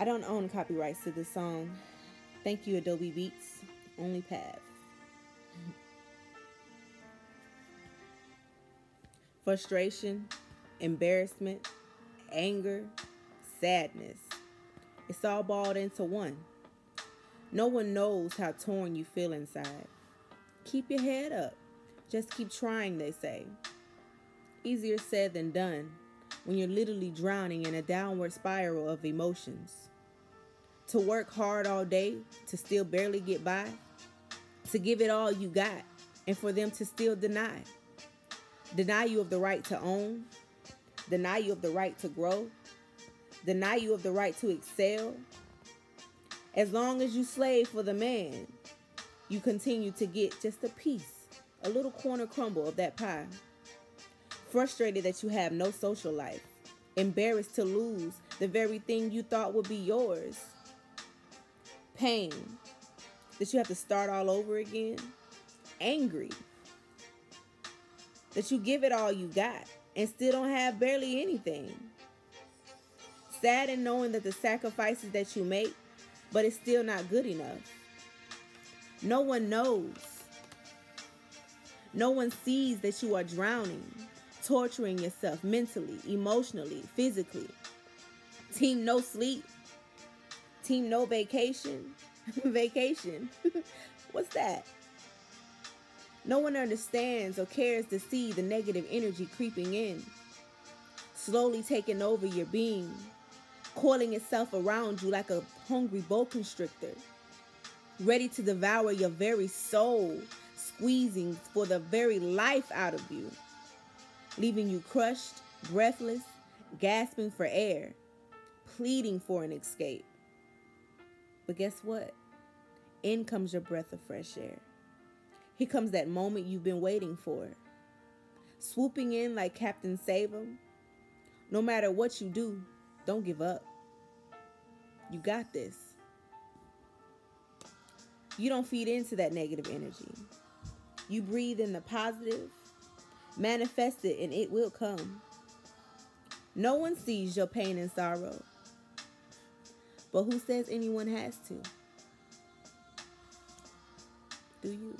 I don't own copyrights to this song. Thank you, Edody Beats. Only path. Frustration, embarrassment, anger, sadness. It's all balled into one. No one knows how torn you feel inside. Keep your head up. Just keep trying, they say. Easier said than done when you're literally drowning in a downward spiral of emotions. To work hard all day to still barely get by, to give it all you got, and for them to still deny. Deny you of the right to own, deny you of the right to grow, deny you of the right to excel. As long as you slave for the man, you continue to get just a piece, a little corner crumble of that pie. Frustrated that you have no social life, embarrassed to lose the very thing you thought would be yours. Pain that you have to start all over again. Angry that you give it all you got and still don't have barely anything. Sad in knowing that the sacrifices that you make, but it's still not good enough. No one knows. No one sees that you are drowning, torturing yourself mentally, emotionally, physically. Team no sleep. Team no vacation. vacation. What's that? No one understands or cares to see the negative energy creeping in, slowly taking over your being, coiling itself around you like a hungry boa constrictor, ready to devour your very soul, squeezing for the very life out of you, leaving you crushed, breathless, gasping for air, pleading for an escape. But guess what? In comes your breath of fresh air. Here comes that moment you've been waiting for. Swooping in like Captain Save-'em. No matter what you do, don't give up. You got this. You don't feed into that negative energy. You breathe in the positive, manifest it, and it will come. No one sees your pain and sorrow. But who says anyone has to? Do you?